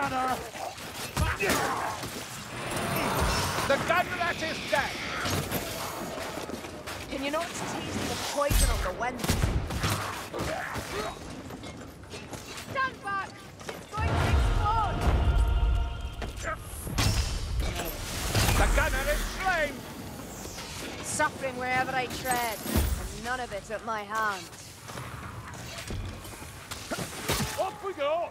gunner! The gunrat is dead! Can you not taste the poison of the wind? Stand back! It's going to explode! The gunner is slain! Suffering wherever I tread, and none of it at my hand. Off we go!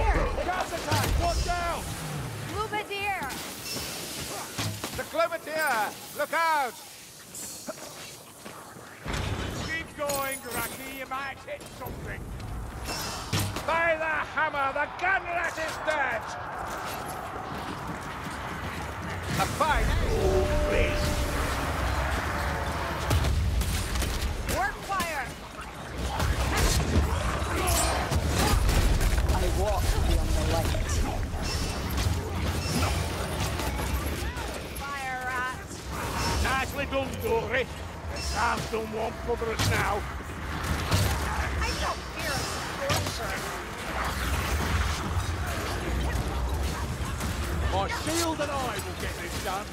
Here! Gas attack! Watch out! Globadier! The Globadier! Look out! Keep going, Graki. You might hit something. By the hammer, the gunrat is dead! A fine Sam's done one for us now. I don't fear a scorcher. My shield and I will get this done.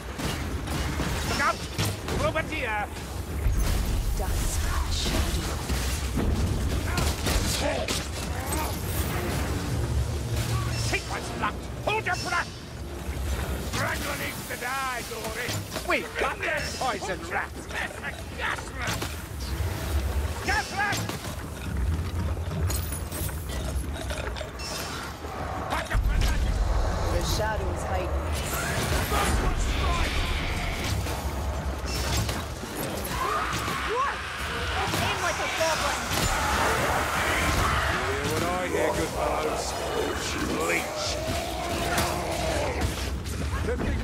Look out! Globadier! Dusk shadow. Sequence locked! Hold your breath! We've got this poison rat! Gas rat! Gas rat! The shadows hiding. Aim like a goblin! Hear what I hear, good fellows.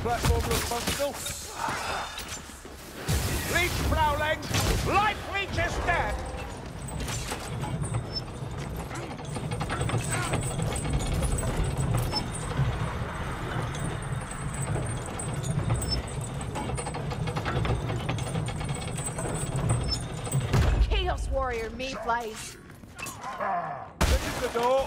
Platform looks functional. Leech prowling! Life leech is dead! Chaos warrior mayflies. Ah, this is the door.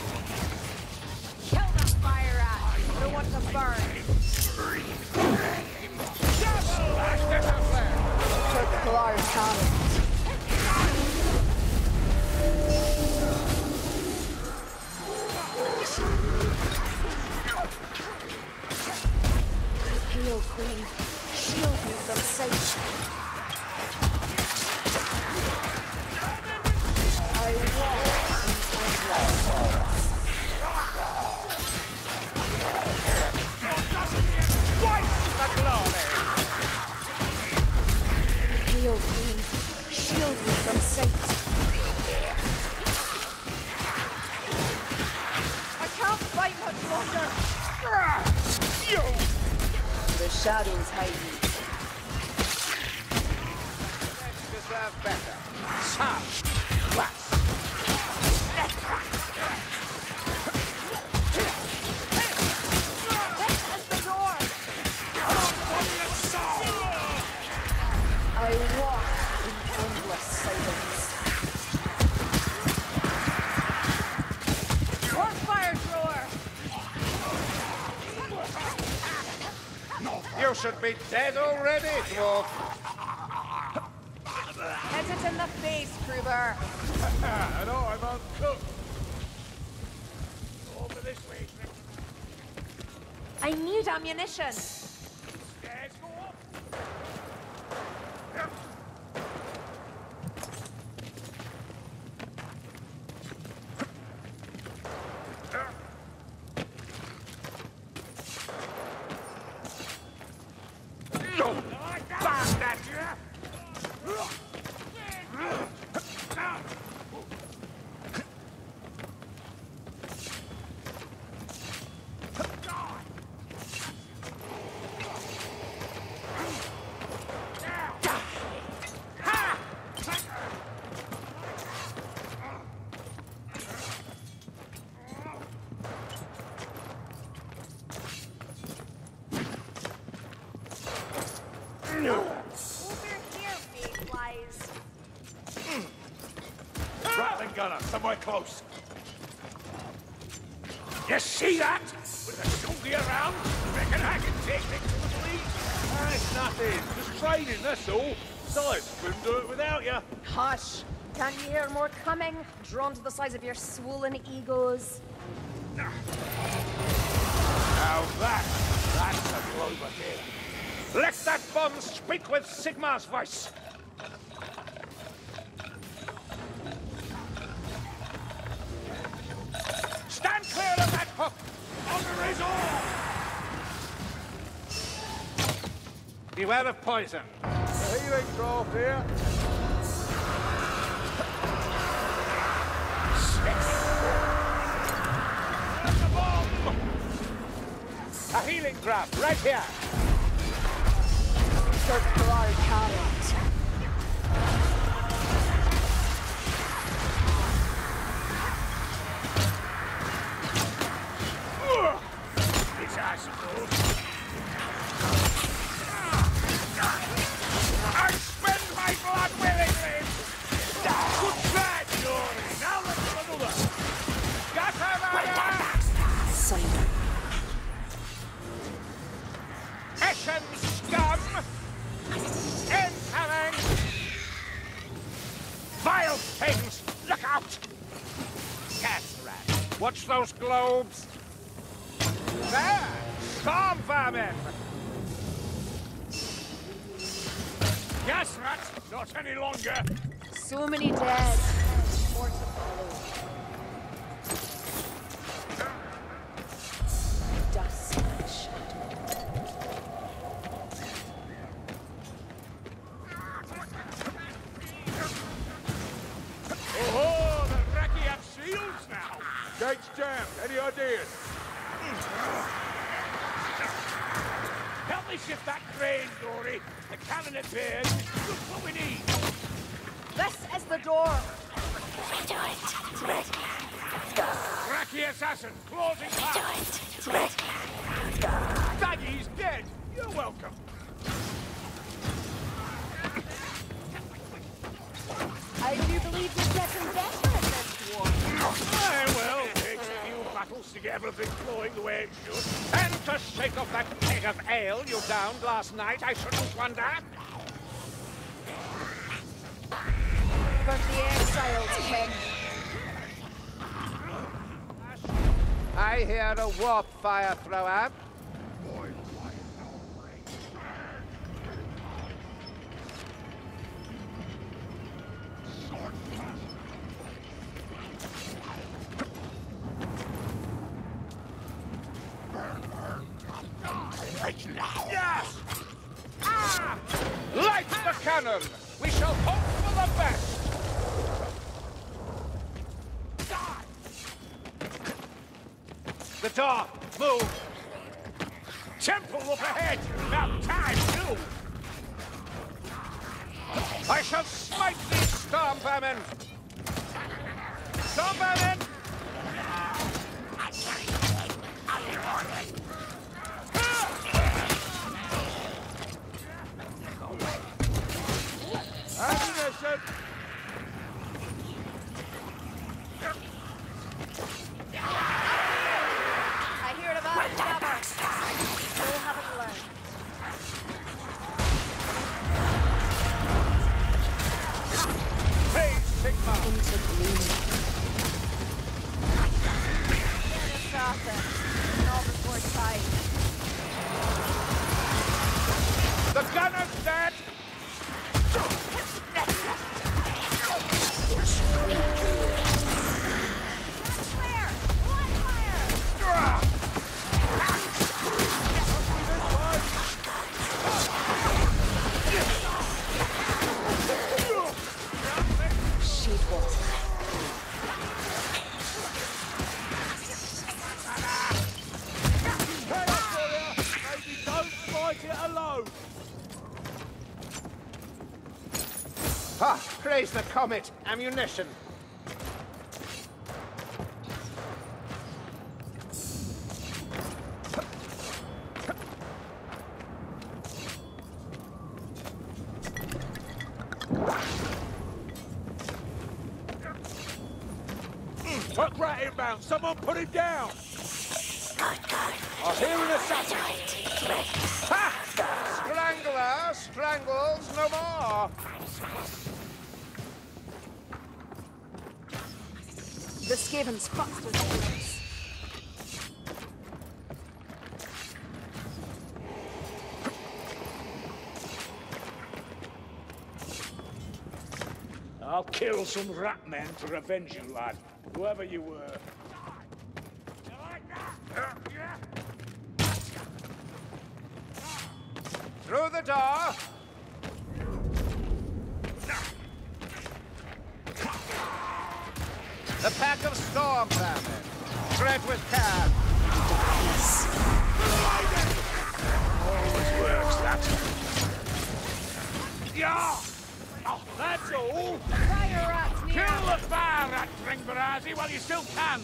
rat. I don't want to burn. Blast it out shadows hide me. Deserve better. Some. You should be dead already, dwarf. Hit it in the face, Kruber. and I'm uncooked. Over this way. I need ammunition. Stairs go up. No! Bastard! Over here, mayflies. Ratling gunner, somewhere close. You see that? With a shoggy around, reckon I can take it to the police? Ah, it's nothing. Just training, that's all. Besides, couldn't do it without you. Hush. Can't you hear more coming? Drawn to the size of your swollen egos. Now that, that's a Glover deal. Let that bomb speak with Sigmar's voice. Clear of that hook! Under his oar! Beware of poison. Healing draft here. There's the bomb! A healing draft right here. Surprise carrot. This Hessian scum! Incoming! Vile things! Look out! Cat rat! Watch those globes! There! Storm vermin! Gas rat! Not any longer! So many dead. Gates jammed. Any ideas? Help me shift that crane, Dory! The cannon at bears is just what we need! This is the door. Wrecky assassin, closing fast! Daggy's dead! You're welcome! I do believe you're getting better few to get everything flowing the way it should. And to shake off that keg of ale you downed last night, I shouldn't wonder. For the exiles, King. I hear a warp fire thrower. Yes! Ah! Light the cannon! We shall hope for the best! The door! Move! Temple up ahead! About time, too! I shall smite these storm vermin! Storm vermin! Ammunition. Comet! Ammunition! Tuck rat inbound! Someone put him down! I hear an assassin! Ha! Strangler strangles no more! The Skaven's fucked with all this. I'll kill some rat men to revenge you, lad. Whoever you were. Through the door! The pack storm vermin. Tread with care. Always works, that. Yeah! Oh, that's all! Fire near Kill the fire rat, Dringbarazzi, while you still can!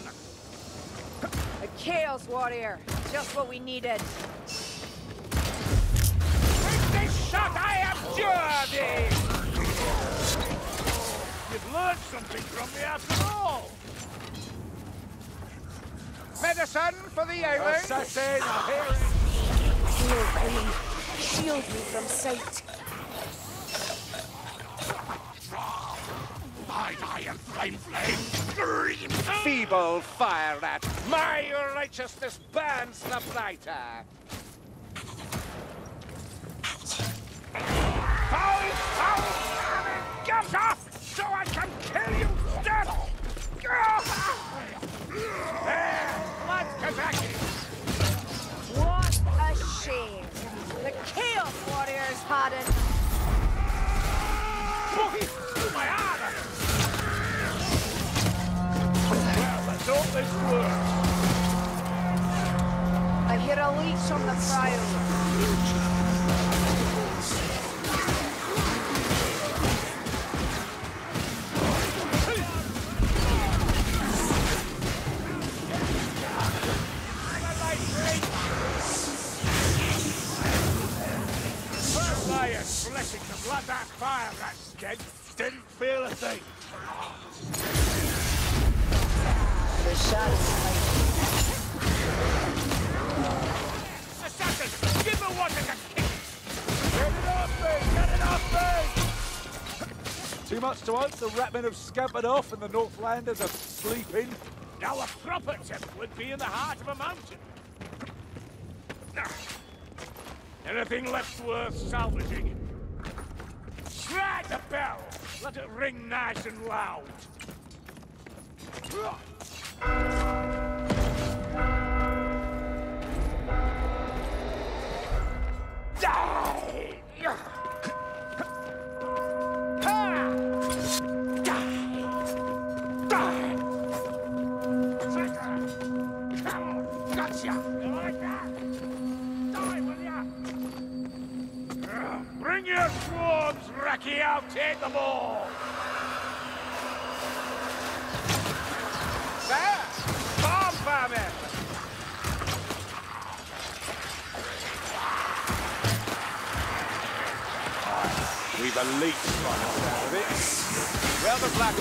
A Chaos Warrior. Just what we needed. With this shot, I am Jordy! You've learned something from me after all! Medicine for the ailing. Assassin! I hear it! Shield me. Shield me from sight. Mine iron flame flame scream! Feeble fire rat. My righteousness burns the brighter. Foul, foul! Get off, so I can kill you on the blood that fire rat skeg didn't feel a thing. The shadows give me what I can kick! Get it off me! Get it off me! Too much to hope the ratmen have scampered off and the Northlanders are sleeping. Now a proper temple would be in the heart of a mountain. Anything left worth salvaging? Strike the bell! Let it ring nice and loud! We've by the sound of it. Well, the black.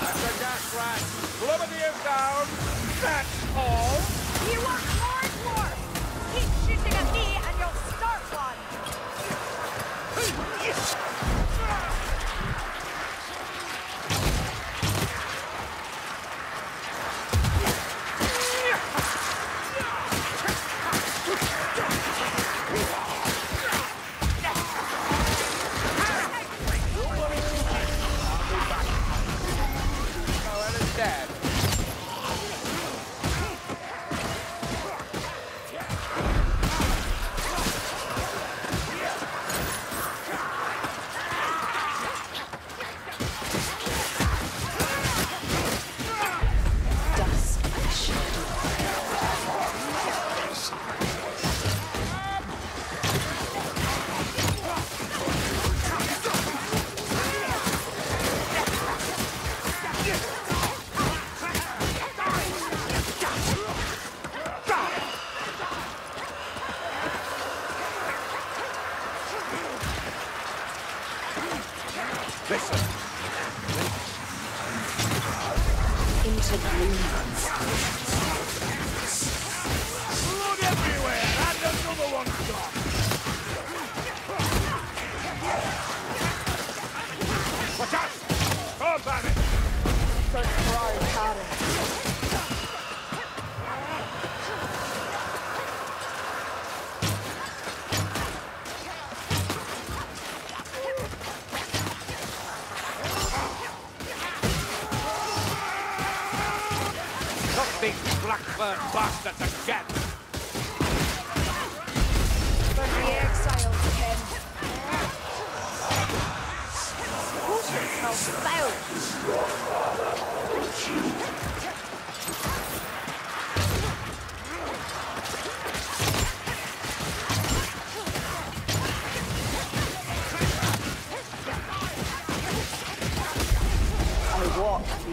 That's a gas rat. Plummeting him down. That's all. You want more?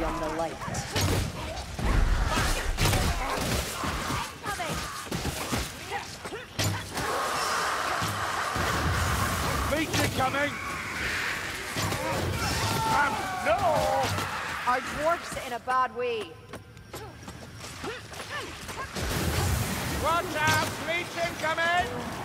be on the light. coming! Um, no! Our dwarf's in a bad way. Watch out! Bleach coming!